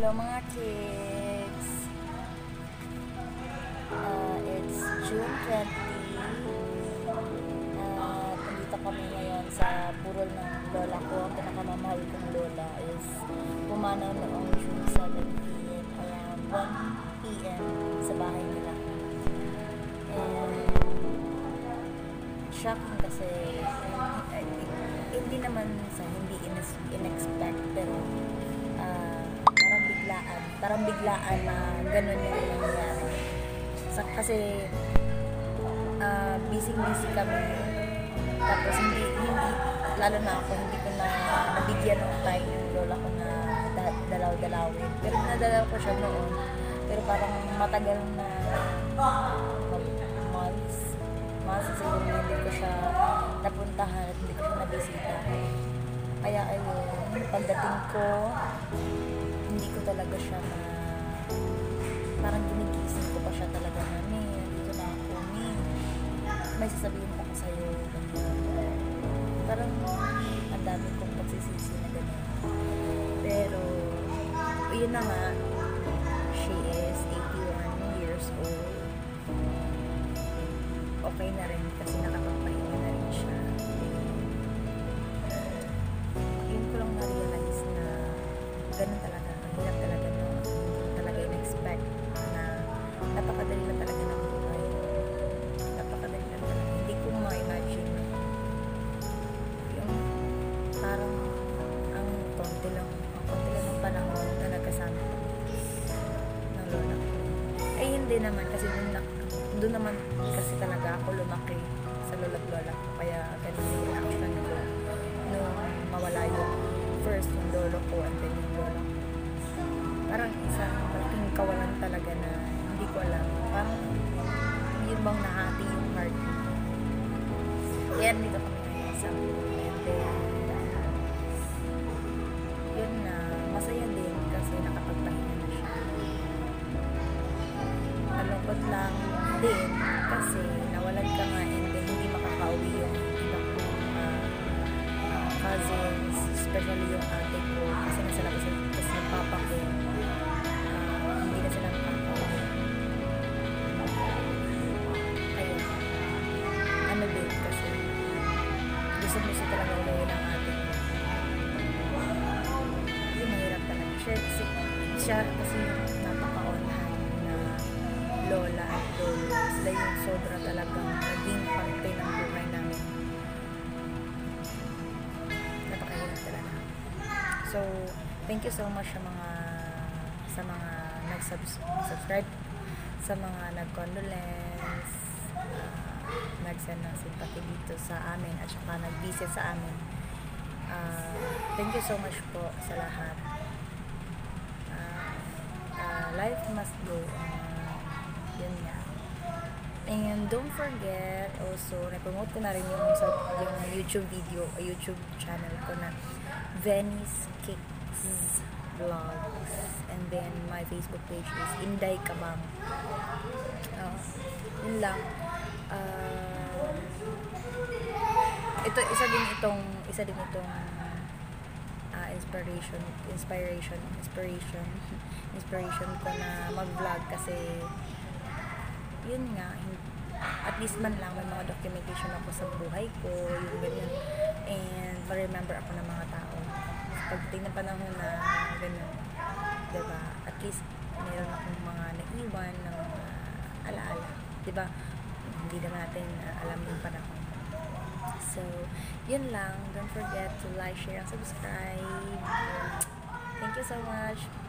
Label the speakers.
Speaker 1: Hello mga kids! Uh, it's June 20. At nandito kami ngayon sa burol ng lola ko. Ang pinakamamahal kong lola is pumanaw noong June 17 around 1 p.m. sa bahay nila. And shocking kasi hindi naman sa hindi in-expect pero parang biglaan. Parang biglaan na ganun yung nangyayari sa, kasi ah, busy-busy kami. Tapos hindi, hindi lalo na ako hindi ko na nabigyan ng time yung lola ko na da- dalaw-dalawin. Pero nadalaw ko siya noon. Pero parang matagal na mag- months. Months siguro na hindi ko siya napuntahan at hindi ko siya nabisita. Kaya ayun pagdating ko hindi ko talaga siya na parang ginigising ko pa siya talaga na mi dito na ako mi may sasabihin ako sa'yo parang ang dami kong pagsisisi na ganyan pero yun na nga she is 81 years old okay na rin kasi nakapagpahinga na rin siya. Yun ko lang na-realize na ganun talaga. Hindi naman kasi doon, na, doon naman kasi talaga ako lumaki sa lola't lola ko. Kaya ganun yung reaction ko nung mawala yung first yung lolo ko and then yung lola ko. Parang isang malaking kawalan talaga na hindi ko alam. Parang yun bang nahati yung heart ko. Kaya dito kami ngayon sa and then yun na masaya din kasi nakapagpahinga lang din kasi nawalan ka nga and then hindi makakauwi yung iba kong ah, ah, cousins, especially yung ate ko kasi nasa labas yung kasi yung papa ko ah, hindi na sila makakauwi. Ayun. Ano din kasi gusto gusto talaga umuwi ng ate ko. Mahirap talaga. Siya, si, siya kasi sobra talagang naging parte ng buhay namin napakahirap talaga so thank you so much sa mga sa mga nag-subscribe sa mga nag-condolence uh, nag-send ng sympathy dito sa amin at saka nag-visit sa amin Ah, thank you so much po sa lahat. Ah, ah, life must go on. Yun nga. And don't forget, also, na-promote ko na rin yung, sa, yung YouTube video, uh, YouTube channel ko na Venice Kicks Vlogs. And then, my Facebook page is Inday Kabang. Uh, yun lang. Ah, ito isa din itong isa din itong ah, inspiration inspiration inspiration inspiration ko na mag-vlog kasi yun nga at least man lang may mga documentation ako sa buhay ko yung ganyan and ma-remember ako ng mga tao pagdating ng panahon na ganyan diba at least meron akong mga naiwan na mga alaala diba hindi naman natin ah, alam yung panahon So, yun lang. Don't forget to like, share, and subscribe. Thank you so much.